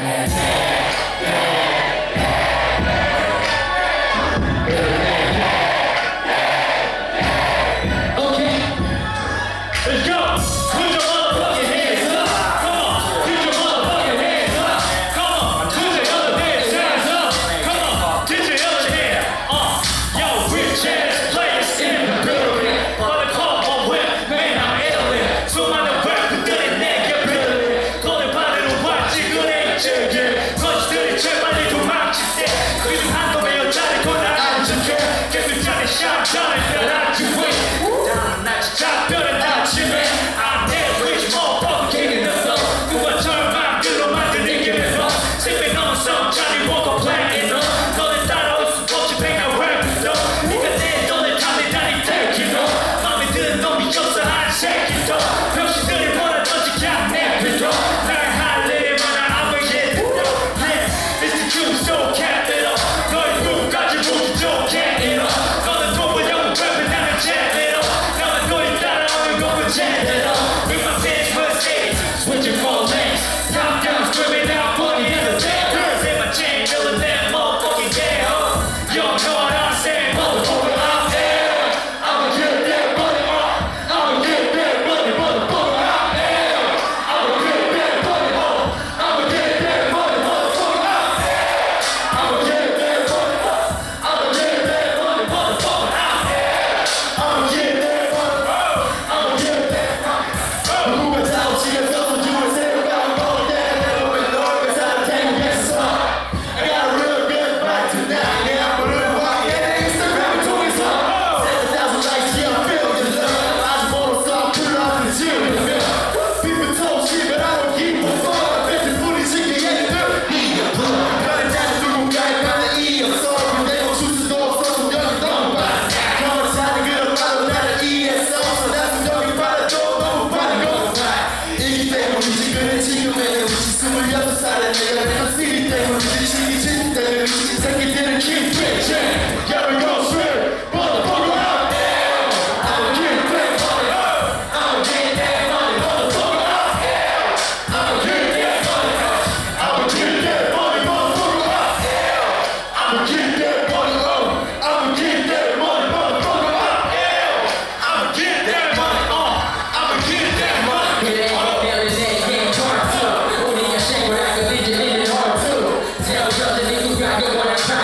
네, 네, 네.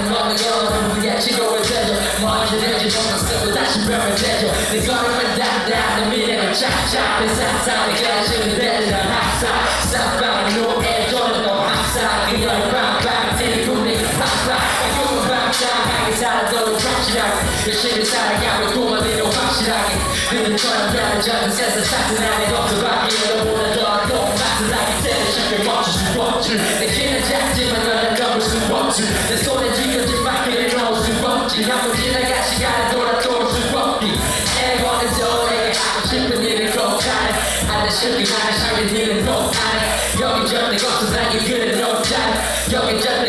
and on the girl Yeah, she go with pleasure. Mind your energy, don't accept it, that's your very pleasure. They got it right down, down, the minute of cha-cha They sat down, they clash in the bed, and I'm hot side Southbound, no edge, on the hot side Get on the round, back, till you cool, nigga, pop, pop I go with round, shine, I get tired, don't drop shit out The shit is out, I got with cool, but they don't pop shit out Then the turn, I'm down, the judge, and says the shots, and now they off the rock, yeah, torture Nessuno è giro di macchine non si fucchi La cucina ragazzi gara adoratori si fucchi E vuole sole a sempre di ricoccare Adesso di mare sai di ricoccare Io mi giorno di cose strane che non c'è Io mi giorno